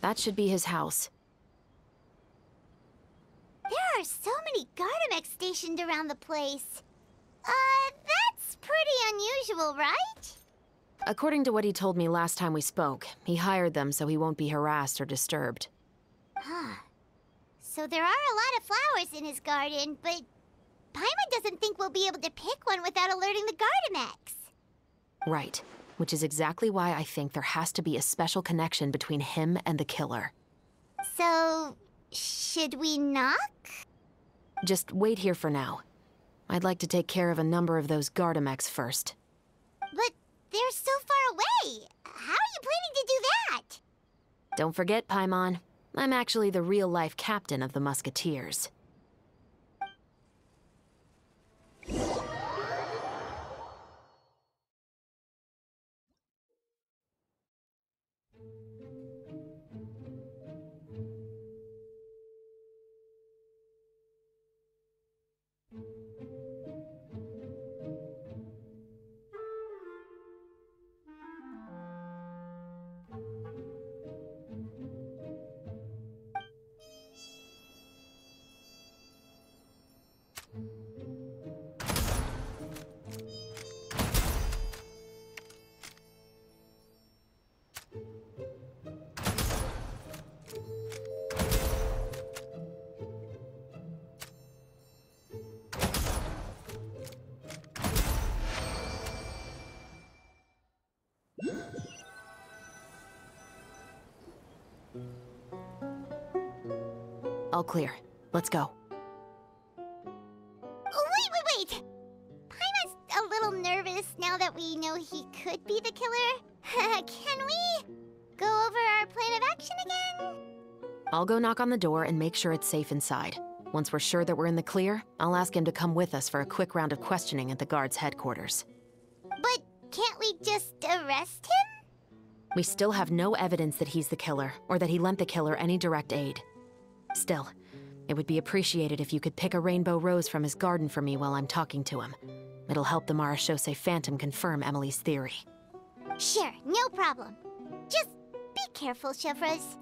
That should be his house. There are so many Gardemeks stationed around the place. Uh, that's pretty unusual, right? According to what he told me last time we spoke, he hired them so he won't be harassed or disturbed. Huh. So there are a lot of flowers in his garden, but Paimon doesn't think we'll be able to pick one without alerting the Gardemeks. Right. Which is exactly why I think there has to be a special connection between him and the killer. So, should we knock? Just wait here for now. I'd like to take care of a number of those Gardemeks first. But they're so far away. How are you planning to do that? Don't forget, Paimon. I'm actually the real-life captain of the Musketeers. All clear. Let's go. Now that we know he could be the killer. Can we go over our plan of action again? I'll go knock on the door and make sure it's safe inside. Once we're sure that we're in the clear, I'll ask him to come with us for a quick round of questioning at the guard's headquarters. But can't we just arrest him? We still have no evidence that he's the killer, or that he lent the killer any direct aid. Still, it would be appreciated if you could pick a rainbow rose from his garden for me while I'm talking to him. It'll help the Marechaussee Phantom confirm Emilie's theory. Sure, no problem. Just be careful, Chevreuse.